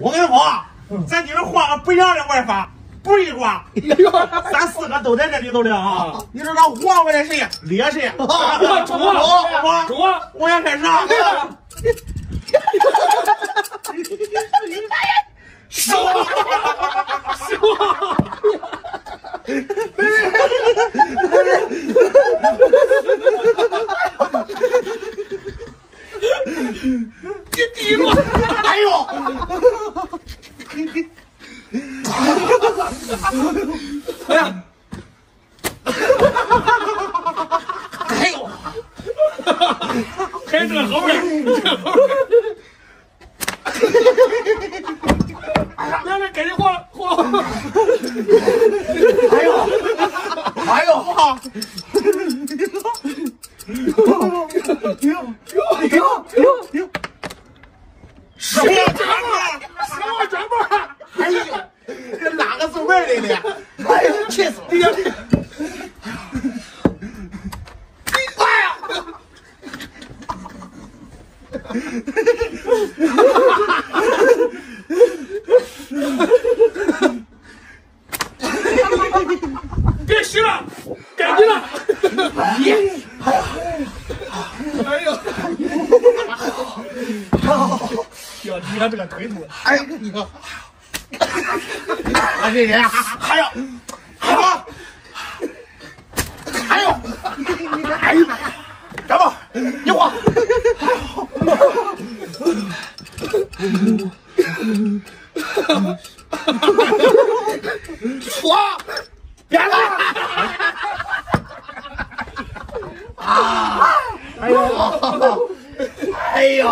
我跟你说，咱今儿换个不一样的玩法，不一挂，咱四个都在这里头了啊！你说让换过来谁猎谁？中啊中啊！我先 开始啊！收收！你低了！哎呦！哎呀！哎呦！还这个后边，这个后边。来来，赶紧换换！哎呦！哎呦！好！停停停停！什么转个是味儿的呢？哎呦！气死了！哎呀！别洗了，该你了。你，哎呦！呀，你看这个腿肚，哎呀，你看，啊 这人，还有，还有，还有，哎呀，干嘛？你我，我，别了，啊，哎呦，哎呦。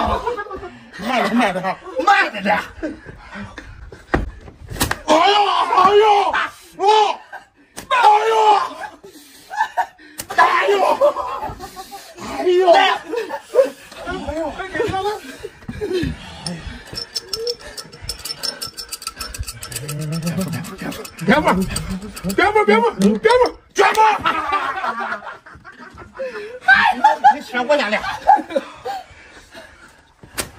慢点，慢点，慢着点！哎呦，哎呦，我，哎呦，哎呦，哎呦，哎呦，快给他们！别玩，别玩，别玩，别玩，全玩！你先我家练。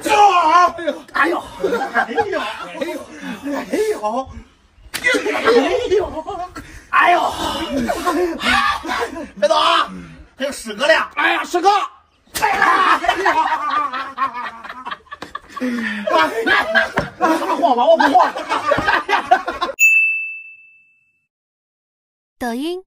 走！哎呦！哎呦！哎呦！好！哎呦！哎呦！别走啊！还有十个呢！哎呀，十个！来了！他晃吧，我不晃。抖音。